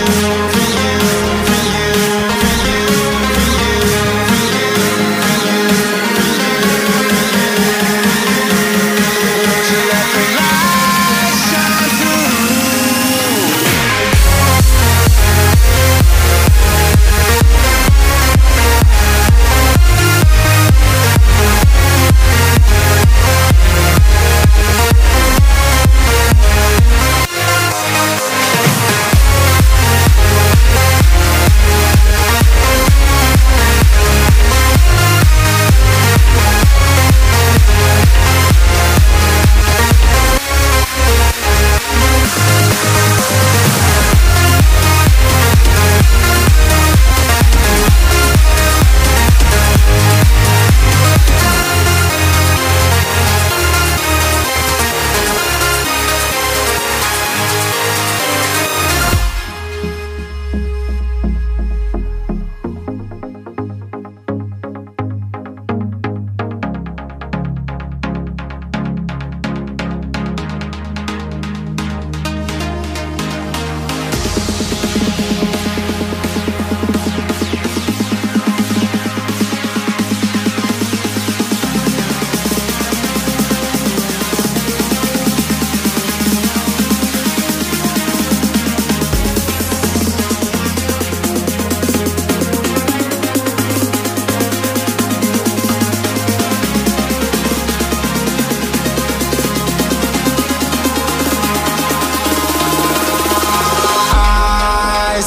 you,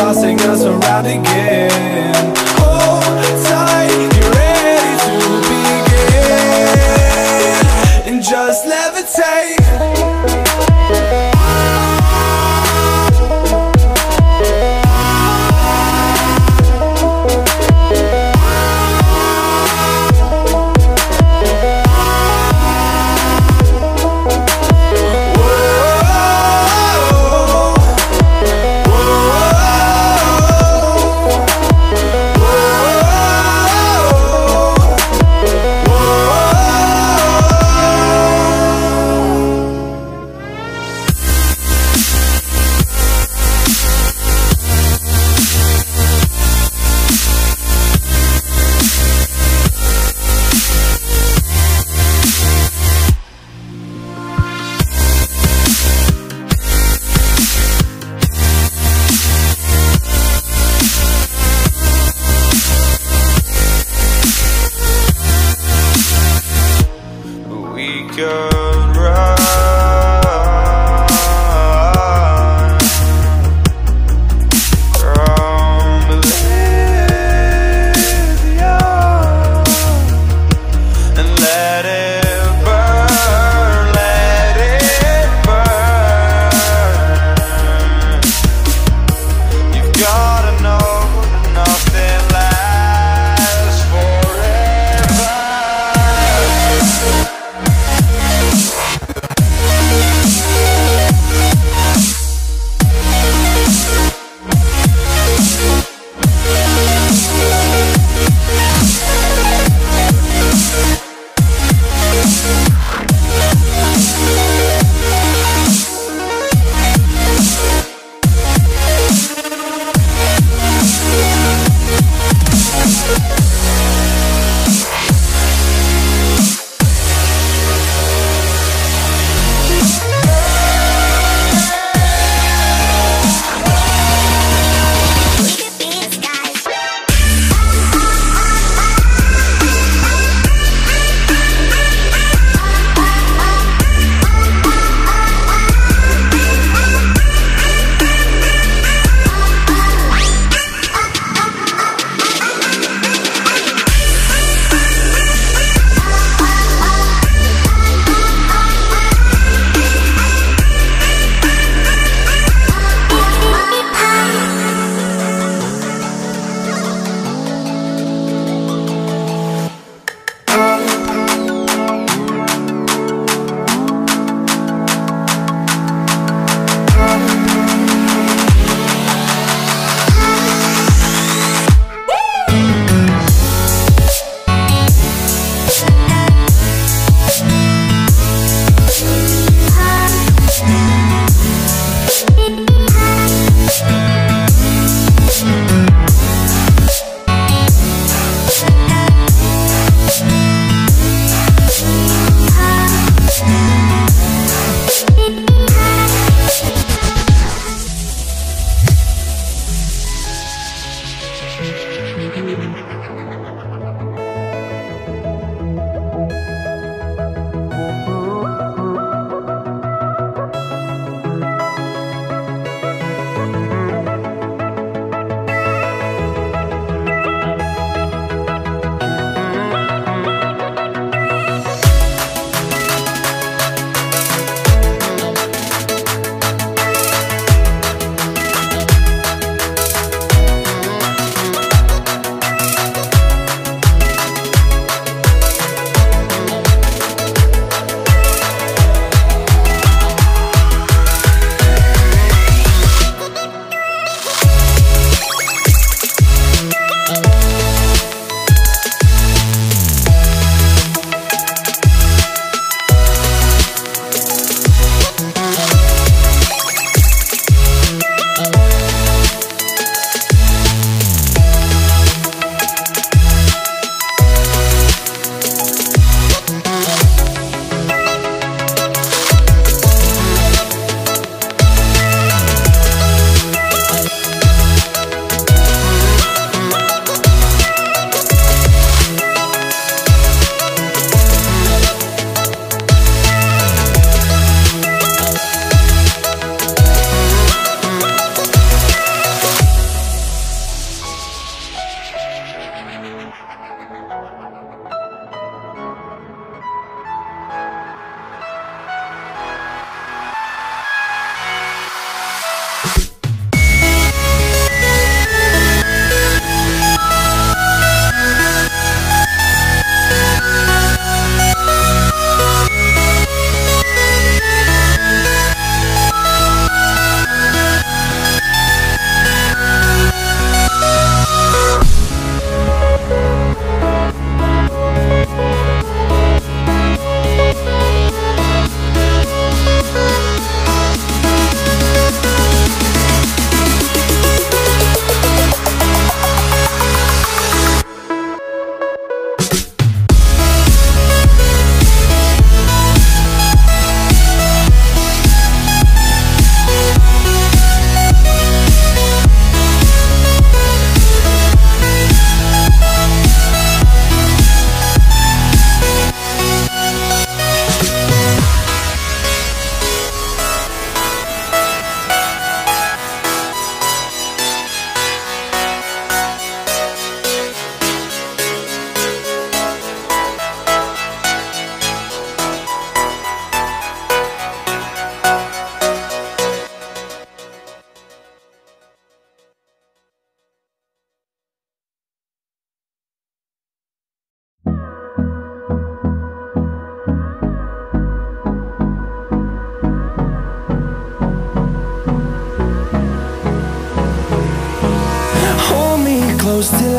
tossing us around again. We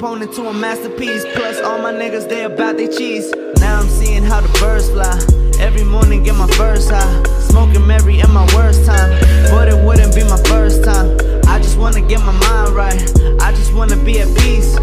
component to a masterpiece. Plus, all my niggas, they about they cheese. Now I'm seeing how the birds fly. Every morning, get my first high. Smoking Mary in my worst time. But it wouldn't be my first time. I just wanna get my mind right. I just wanna be at peace.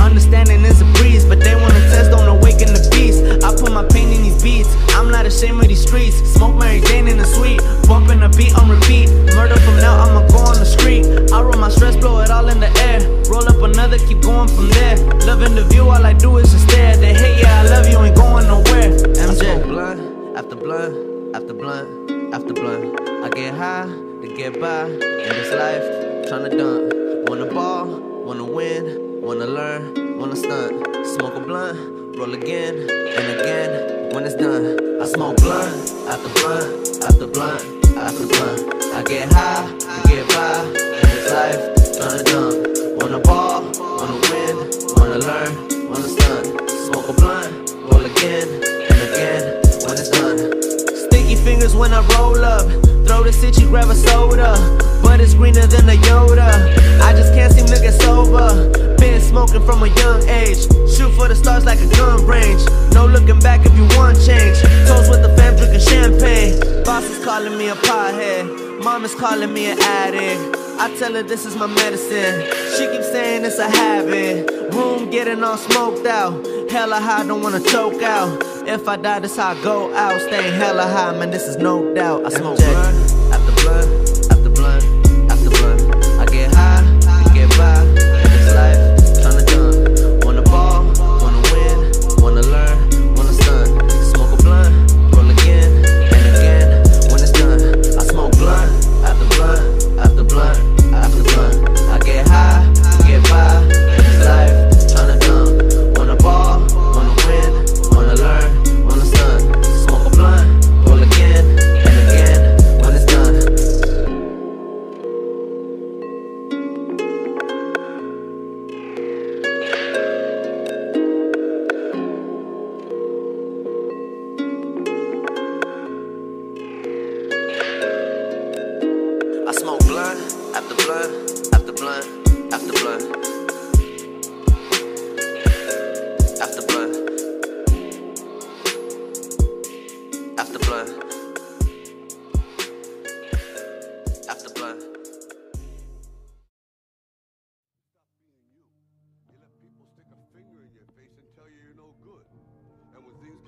Understanding is a breeze, but they wanna test on awaken the beast. I put my pain in these beats. I'm not ashamed of these streets. Smoke Mary Jane in the suite, bumping a beat on repeat. Murder from now, I'ma go on the street. I roll my stress, blow it all in the air. Roll up another, keep going from there. Loving the view, all I do is just stare. They hate, yeah, I love you, ain't going nowhere. MJ. blunt after blunt after blunt after blunt. I get high to get by in this life, tryna dump. Wanna ball, wanna win, wanna learn, wanna stunt. Smoke a blunt, roll again and again. When it's done, I smoke blunt after blunt after blunt after blunt. I get high to get by and it's life, tryna dump. Wanna ball, wanna win, wanna learn, wanna stunt. Smoke a blunt, roll again and again. When it's done. Sticky fingers when I roll up. Throw the city, grab a soda. But it's greener than a Yoda. I just can't seem to get sober. Been smoking from a young age. Shoot for the stars like a gun range. No looking back if you want change. Toast with the fam drinking champagne. Boss is calling me a pothead. Mom is calling me an addict. I tell her this is my medicine. She keeps saying it's a habit. Room getting all smoked out. Hella high, don't wanna choke out. If I die, this how I go out. Staying hella high, man, this is no doubt. I smoke blunt after blunt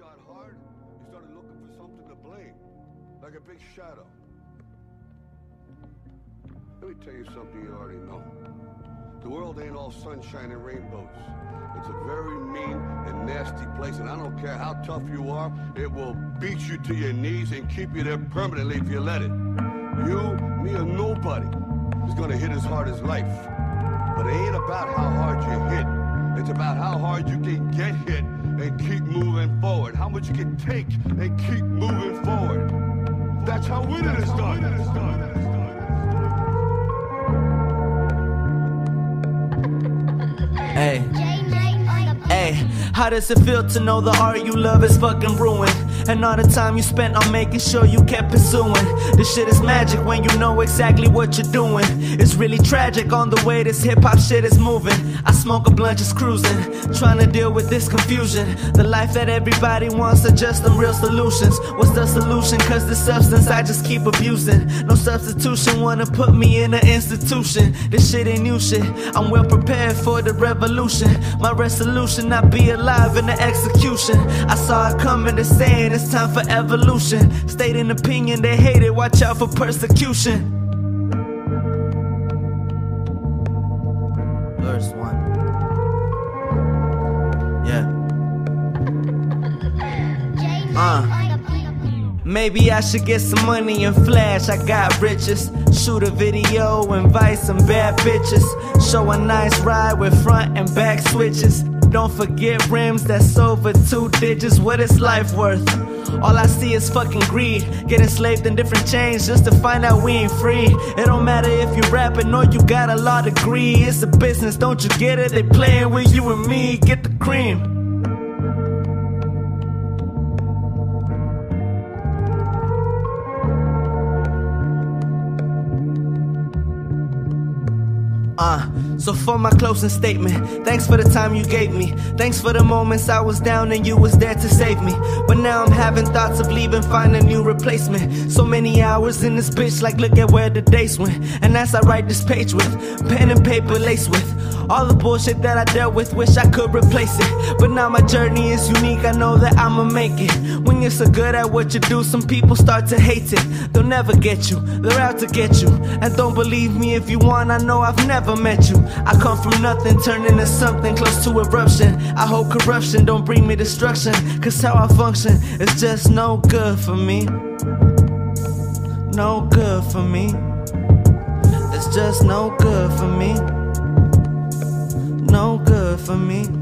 got hard, you started looking for something to blame. Like a big shadow. Let me tell you something you already know. The world ain't all sunshine and rainbows. It's a very mean and nasty place, and I don't care how tough you are, it will beat you to your knees and keep you there permanently if you let it. You, me, or nobody is gonna hit as hard as life. But it ain't about how hard you hit. It's about how hard you can get hit and keep moving forward. How much you can take and keep moving forward. That's how winning is done. Hey. Hey, how does it feel to know the art you love is fucking ruined? And all the time you spent on making sure you kept pursuing. This shit is magic when you know exactly what you're doing. It's really tragic on the way this hip hop shit is moving. I smoke a blunt just cruising, trying to deal with this confusion. The life that everybody wants are just some real solutions. What's the solution? Cause the substance I just keep abusing. No substitution, wanna put me in an institution. This shit ain't new shit. I'm well prepared for the revolution. My resolution, not be alive in the execution. I saw it coming, they're saying it's time for evolution. State an opinion, they hate it, watch out for persecution. Verse 1. Yeah. Uh. Maybe I should get some money and flash. I got riches. Shoot a video, invite some bad bitches. Show a nice ride with front and back switches. Don't forget rims that's over two digits. What is life worth? All I see is fucking greed. Get enslaved in different chains just to find out we ain't free. It don't matter if you rapping or you got a law degree. It's a business, don't you get it? They playing with you and me. Get the cream. Uh, so for my closing statement, thanks for the time you gave me. Thanks for the moments I was down and you was there to save me. But now I'm having thoughts of leaving, find a new replacement. So many hours in this bitch, like look at where the days went. And as I write this page with pen and paper laced with all the bullshit that I dealt with, wish I could replace it. But now my journey is unique, I know that I'ma make it. When you're so good at what you do, some people start to hate it. They'll never get you, they're out to get you. And don't believe me if you want, I know I've never met you. I come from nothing, turn into something close to eruption. I hope corruption don't bring me destruction, cause how I function is just no good for me. No good for me. It's just no good for me. No good for me.